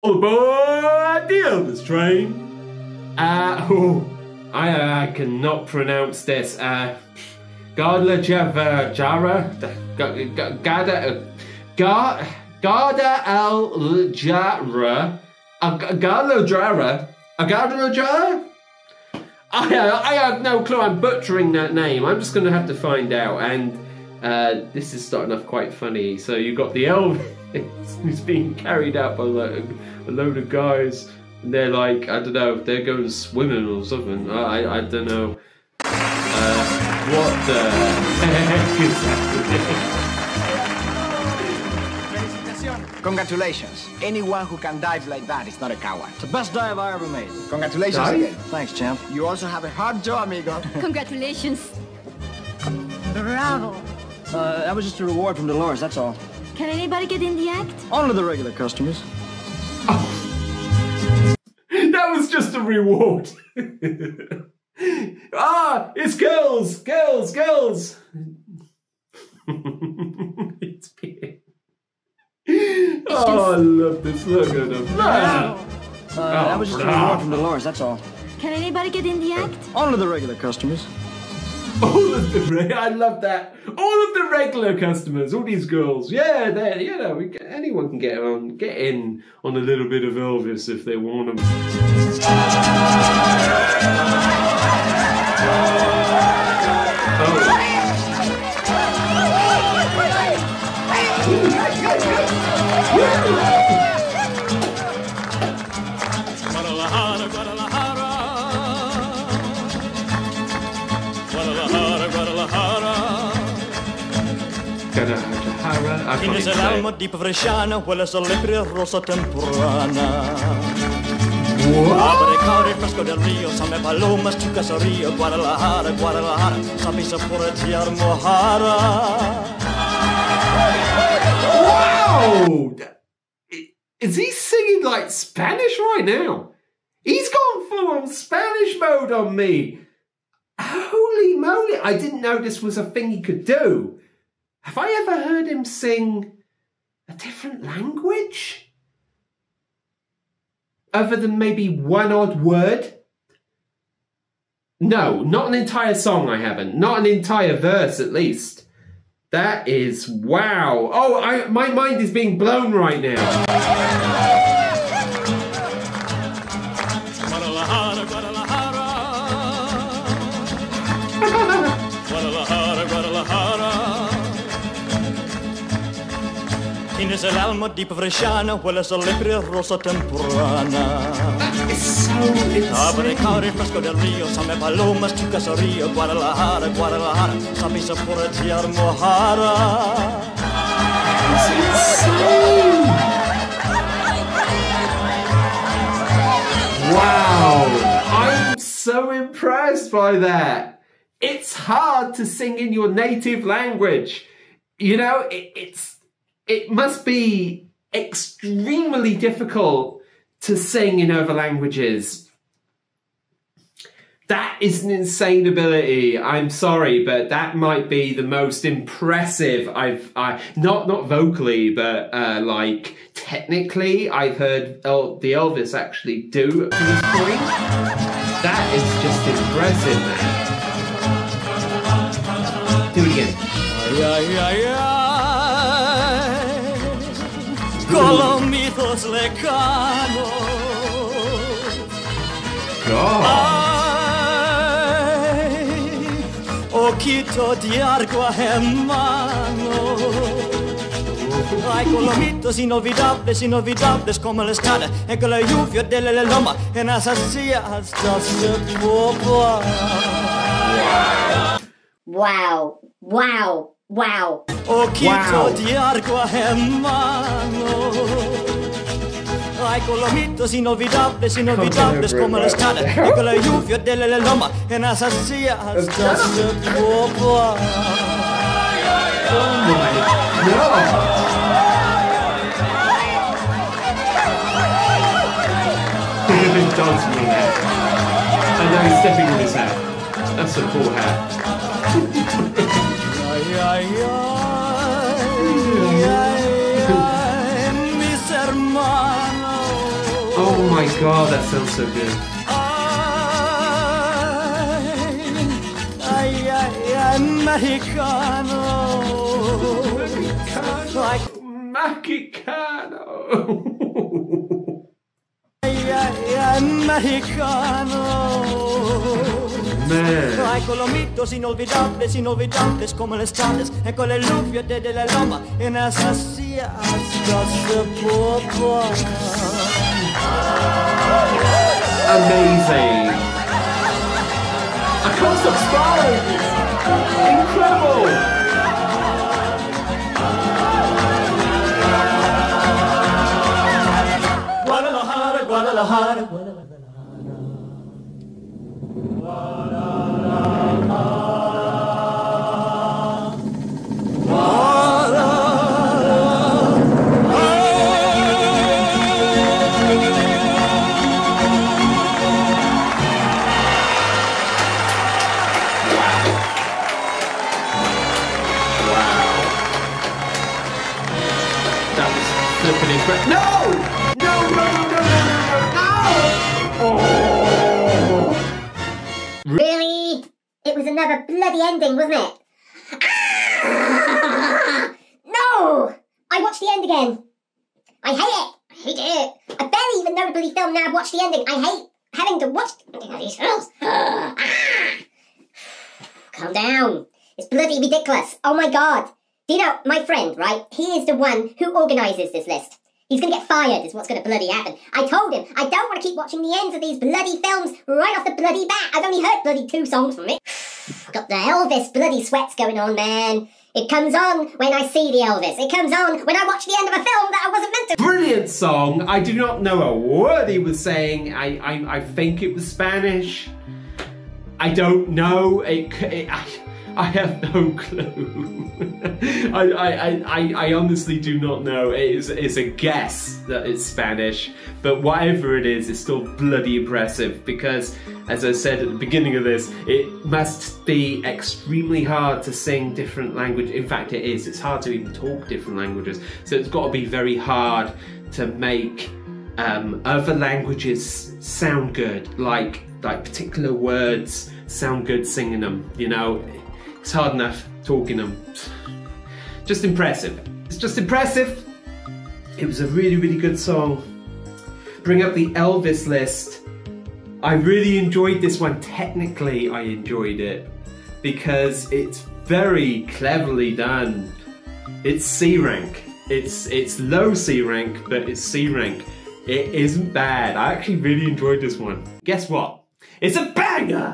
All aboard the Elvis train. Uh, oh, I, I cannot pronounce this. Uh, Gardla Java Jara Gada Gada Gada Al Jara Agalo Jara Agalo Jara. I, I have no clue. I'm butchering that name. I'm just going to have to find out. And uh, this is starting off quite funny. So you've got the Elvis who's being carried out by like, a load of guys. And they're like, I don't know, they're going swimming or something. I, I, I don't know. Uh, what the heck is happening? Congratulations. Anyone who can dive like that is not a coward. It's the best dive I ever made. Congratulations Dive? again. Thanks, champ. You also have a hard job, amigo. Congratulations. Bravo. Uh, that was just a reward from Dolores, that's all. Can anybody get in the act? Only the regular customers. That was just a reward. ah, it's girls, girls, girls. it's big. Oh, I love this. Look at them. Ah. Uh, that was just a reward from Dolores, that's all. Can anybody get in the act? Only the regular customers. All of the re- I love that. All of the regular customers, all these girls, yeah, they you know, we, anyone can get on, get in on a little bit of Elvis if they want them. Guadalajara, Guadalajara. Guadalajara, I can't Tienes even el alma it. deep freshana, hueles a lepre rosa temprana. Abre cabre fresco del same palomas, Guadalajara, Guadalajara, sapisa por echar mojara. Wow! Is he singing like Spanish right now? He's gone full on Spanish mode on me. Holy moly, I didn't know this was a thing he could do. Have I ever heard him sing a different language? Other than maybe one odd word? No, not an entire song, I haven't. Not an entire verse, at least. That is wow. Oh, I, my mind is being blown right now. Tienes el alma deep freshana, hueles a rosa temprana. It's so Abre fresco del río, same palomas, Guadalajara, Guadalajara, sapisa por echar mojara. Wow. I'm so impressed by that. It's hard to sing in your native language. You know, it, it's it must be extremely difficult to sing in other languages. That is an insane ability. I'm sorry, but that might be the most impressive I've I not not vocally, but uh, like technically I've heard El- the Elvis actually do up to this point. That is just impressive, man. Do it again. Ay, ay, ay, Colomitos lejanos. God. Ay, ojito de agua en mano. Ay, colomitos inolvidables, inolvidables como la escala en que la lluvia de la loma en esas sillas hasta se popa. Wow. Wow. Wow. Wow. de agua en mano. Ay, colomitos inolvidables, inolvidables como la escala en que la lluvia de la loma en esas sillas hasta se popa. Oh my does mean that. I know he's stepping on his hat. That's a cool hat. Ay, ay, ay, ay, ay, mis hermanos. Oh my god, that sounds so good. Ay, ay, ay, mexicano. Ay, Mexicano! mexicano. Man. Hay colomitos inolvidables, inolvidables como las tardes, en con el lupio de, de la loma, en esas sillas de popa. Amazing! I can't stop smiling! Incredible! Guadalajara, another bloody ending, wasn't it? Ah! no! I watched the end again. I hate it. I hate it. I barely even know the bloody film now. I've watched the ending. I hate having to watch these films. Ah! Calm down. It's bloody ridiculous. Oh my god. Do you know, my friend, right? He is the one who organises this list. He's gonna get fired, is what's gonna bloody happen. I told him I don't want to keep watching the ends of these bloody films right off the bloody bat. I've only heard bloody two songs from it. Got the Elvis bloody sweats going on, man. It comes on when I see the Elvis. It comes on when I watch the end of a film that I wasn't meant to. Brilliant song! I do not know a word he was saying. I, I, I think it was Spanish. I don't know. It, it I, I have no clue. I, I, I, I- honestly do not know. It is, it's a guess that it's Spanish, but whatever it is, it's still bloody impressive because, as I said at the beginning of this, it must be extremely hard to sing different language. In fact, it is. It's hard to even talk different languages. So it's got to be very hard to make um, other languages sound good, like like particular words sound good singing them. You know, it's hard enough talking them. Just impressive. It's just impressive. It was a really really good song. Bring up the Elvis list. I really enjoyed this one. Technically, I enjoyed it because it's very cleverly done. It's C rank. It's it's low C rank, but it's C rank. It isn't bad. I actually really enjoyed this one. Guess what? It's a banger!